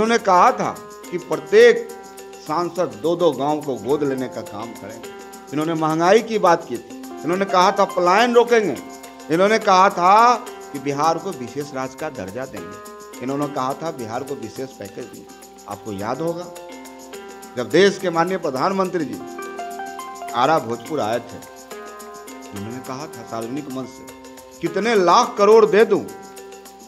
इन्होंने कहा था कि प्रत्येक सांसद दो दो गाँव को गोद लेने का काम करेंगे इन्होंने महँगाई की बात की थी। इन्होंने कहा था पलायन रोकेंगे। इन्होंने कहा था कि बिहार को विशेष राज्य का दर्जा देंगे। इन्होंने कहा था बिहार को विशेष पैकेज देंगे। आपको याद होगा, जब देश के माननीय प्रधानमंत्री जी आरा भोजपुर आए थे, उन्होंने कहा था सार्वजनिक मंच से, कितने लाख करोड़ दे दूँ?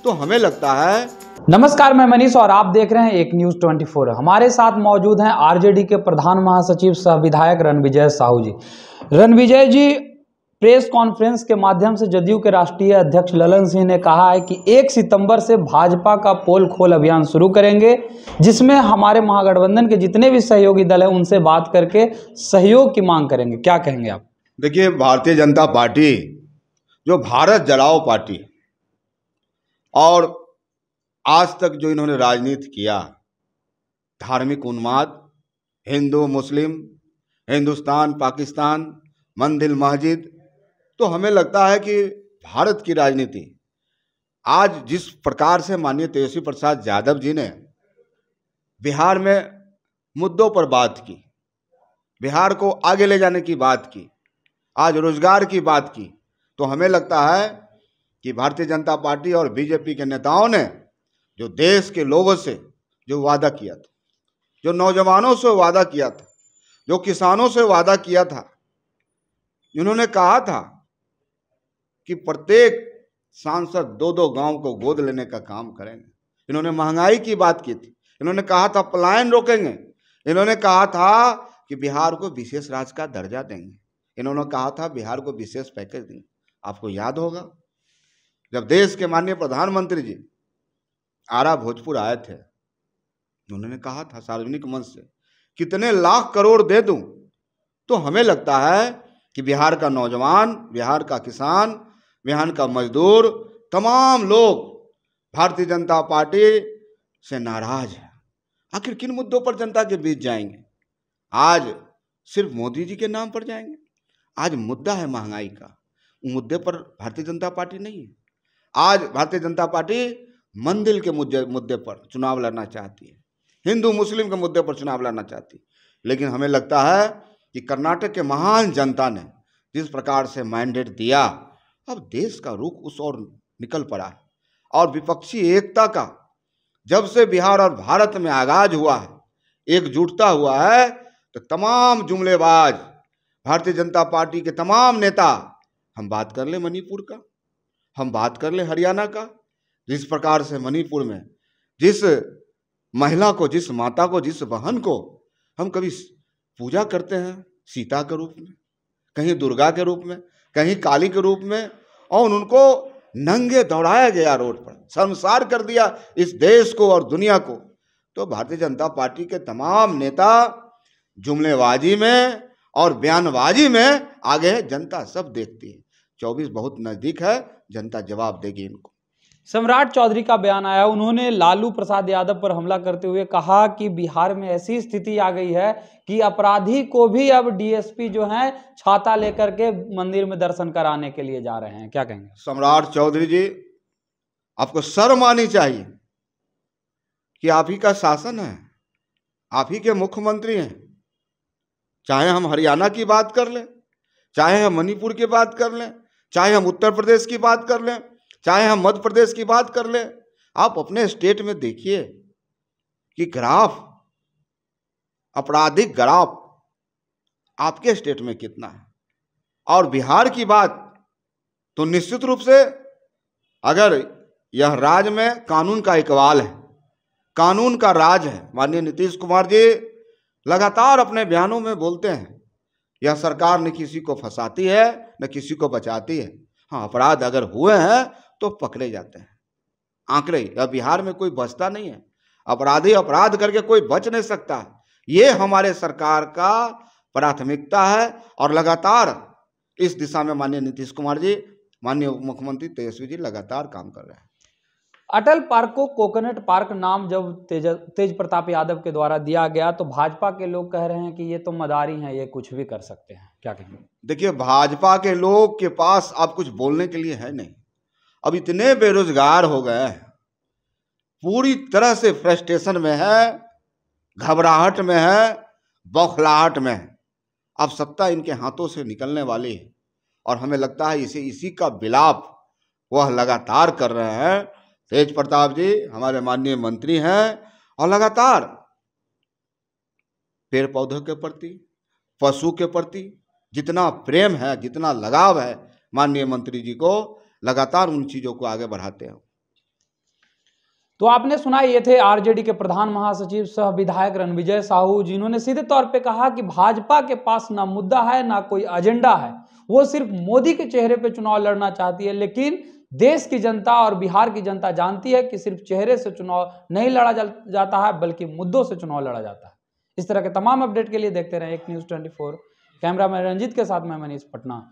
तो हमें लगता है नमस्कार, मैं मनीष और आप देख रहे हैं एक न्यूज़ 24 हमारे साथ मौजूद हैं आरजेडी के प्रधान महासचिव सह विधायक रणविजय साहू जी। रणविजय जी, प्रेस कॉन्फ्रेंस के माध्यम से जदयू के राष्ट्रीय अध्यक्ष ललन सिंह ने कहा है कि एक सितंबर से भाजपा का पोल खोल अभियान शुरू करेंगे, जिसमें हमारे महागठबंधन के जितने भी सहयोगी दल हैं, उनसे बात करके सहयोग की मांग करेंगे। क्या कहेंगे आप? देखिए, भारतीय जनता पार्टी, जो भारत जलाओ पार्टी, और आज तक जो इन्होंने राजनीति किया, धार्मिक उन्माद, हिंदू, मुस्लिम, हिंदुस्तान, पाकिस्तान, मंदिर, मस्जिद तो हमें लगता है कि भारत की राजनीति, आज जिस प्रकार से माननीय तेजस्वी प्रसाद यादव जी ने बिहार में मुद्दों पर बात की, बिहार को आगे ले जाने की बात की, आज रोज़गार की बात की तो हमें लगता है कि भारतीय जनता पार्टी और बीजेपी के नेताओं ने जो देश के लोगों से जो वादा किया था, जो नौजवानों से वादा किया था, जो किसानों से वादा किया था, इन्होंने कहा था कि प्रत्येक सांसद दो दो गाँव को गोद लेने का काम करेंगे। इन्होंने महँगाई की बात की थी। इन्होंने कहा था पलायन रोकेंगे। इन्होंने कहा था कि बिहार को विशेष राज्य का दर्जा देंगे। इन्होंने कहा था बिहार को विशेष पैकेज देंगे। आपको याद होगा, जब देश के माननीय प्रधानमंत्री जी आरा भोजपुर आए थे उन्होंने कहा था सार्वजनिक मंच से, कितने लाख करोड़ दे दूँ? तो हमें लगता है कि बिहार का नौजवान, बिहार का किसान, बिहार का मजदूर, तमाम लोग भारतीय जनता पार्टी से नाराज़ है। आखिर किन मुद्दों पर जनता के बीच जाएँगे? आज सिर्फ़ मोदी जी के नाम पर जाएँगे? आज मुद्दा है महँगाई का। मुद्दे पर भारतीय जनता पार्टी नहीं है। आज भारतीय जनता पार्टी मंदिर के मुद्दे मुद्दे पर चुनाव लड़ना चाहती है। हिंदू, मुस्लिम के मुद्दे पर चुनाव लड़ना चाहती है। लेकिन हमें लगता है कि कर्नाटक के महान जनता ने जिस प्रकार से मैंडेट दिया, अब देश का रुख उस ओर निकल पड़ा है। और विपक्षी एकता का, जब से बिहार और भारत में आगाज़ हुआ है, एकजुटता हुआ है तो तमाम जुमलेबाज, भारतीय जनता पार्टी के तमाम नेता, हम बात कर ले मणिपुर का, हम बात कर ले हरियाणा का जिस प्रकार से मणिपुर में, जिस महिला को, जिस माता को, जिस बहन को हम कभी पूजा करते हैं सीता के रूप में, कहीं दुर्गा के रूप में, कहीं काली के रूप में, और उनको नंगे दौड़ाया गया रोड पर शर्मसार कर दिया इस देश को और दुनिया को। तो भारतीय जनता पार्टी के तमाम नेता जुमलेबाजी में और बयानबाजी में आगे जनता सब देखती है। चौबीस बहुत नज़दीक है, जनता जवाब देगी इनको। सम्राट चौधरी का बयान आया। उन्होंने लालू प्रसाद यादव पर हमला करते हुए कहा कि बिहार में ऐसी स्थिति आ गई है कि अपराधी को भी अब डीएसपी जो है, छाता लेकर के मंदिर में दर्शन कराने के लिए जा रहे हैं। क्या कहेंगे? सम्राट चौधरी जी, आपको शर्म आनी चाहिए कि आप ही का शासन है, आप ही के मुख्यमंत्री हैं। चाहे हम हरियाणा की बात कर लें, चाहे हम मणिपुर की बात कर लें, चाहे हम उत्तर प्रदेश की बात कर लें चाहे हम मध्य प्रदेश की बात कर लें, आप अपने स्टेट में देखिए कि ग्राफ, आपराधिक ग्राफ आपके स्टेट में कितना है। और बिहार की बात तो निश्चित रूप से अगर यह राज्य में कानून का इकबाल है, कानून का राज है, माननीय नीतीश कुमार जी लगातार अपने बयानों में बोलते हैं, यह सरकार न किसी को फंसाती है, न किसी को बचाती है। हाँ अपराध अगर हुए हैं तो पकड़े जाते हैं। आंकड़े या बिहार में कोई बचता नहीं है। अपराधी अपराध करके कोई बच नहीं सकता। ये हमारे सरकार का प्राथमिकता है और लगातार इस दिशा में माननीय नीतीश कुमार जी माननीय उप मुख्यमंत्री तेजस्वी जी लगातार काम कर रहे हैं। अटल पार्क को कोकोनट पार्क नाम जब तेज तेज प्रताप यादव के द्वारा दिया गया तो भाजपा के लोग कह रहे हैं कि ये तो मदारी हैं ये कुछ भी कर सकते हैं। क्या कहेंगे? देखिए भाजपा के लोग के पास अब कुछ बोलने के लिए है नहीं। अब इतने बेरोजगार हो गए पूरी तरह से फ्रस्ट्रेशन में है, घबराहट में है, बौखलाहट में है। अब सत्ता इनके हाथों से निकलने वाली है और हमें लगता है इसे इसी का विलाप वह लगातार कर रहे हैं। तेज प्रताप जी, हमारे माननीय मंत्री हैं और लगातार पेड़ पौधों के प्रति, पशु के प्रति जितना प्रेम है, जितना लगाव है माननीय मंत्री जी को लगातार उन चीज़ों को आगे बढ़ाते हैं। तो आपने सुना ये थे आरजेडी के प्रधान महासचिव सह विधायक रणविजय साहू, जिन्होंने सीधे तौर पे कहा कि भाजपा के पास ना मुद्दा है, ना कोई एजेंडा है। वो सिर्फ़ मोदी के चेहरे पे चुनाव लड़ना चाहती है, लेकिन देश की जनता और बिहार की जनता जानती है कि सिर्फ़ चेहरे से चुनाव नहीं लड़ा जाता है, बल्कि मुद्दों से चुनाव लड़ा जाता है। इस तरह के तमाम अपडेट के लिए देखते रहे एक news twenty camera man Ranjeet के साथ मैं मनीष पटना।